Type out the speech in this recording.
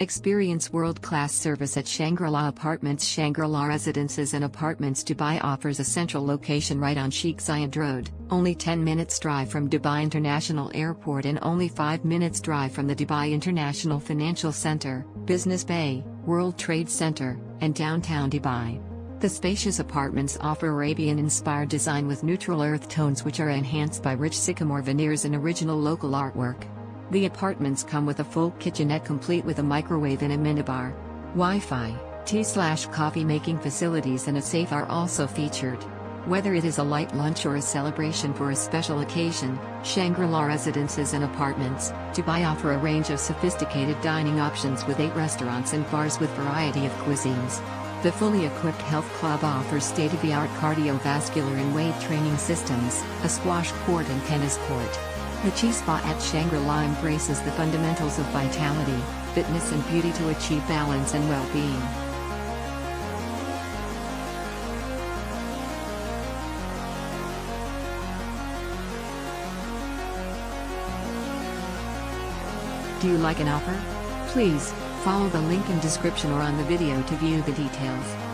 Experience world-class service at Shangri-La Apartments Shangri-La Residences and Apartments Dubai offers a central location right on Sheikh Zayed Road, only 10 minutes drive from Dubai International Airport and only 5 minutes drive from the Dubai International Financial Center, Business Bay, World Trade Center, and downtown Dubai. The spacious apartments offer Arabian-inspired design with neutral earth tones which are enhanced by rich sycamore veneers and original local artwork. The apartments come with a full kitchenette complete with a microwave and a minibar. Wi-Fi, tea-slash-coffee making facilities and a safe are also featured. Whether it is a light lunch or a celebration for a special occasion, Shangri-La Residences and Apartments, Dubai offer a range of sophisticated dining options with eight restaurants and bars with variety of cuisines. The fully equipped health club offers state-of-the-art cardiovascular and weight training systems, a squash court and tennis court. The Chi Spa at Shangri-La embraces the fundamentals of vitality, fitness and beauty to achieve balance and well-being. Do you like an offer? Please, follow the link in description or on the video to view the details.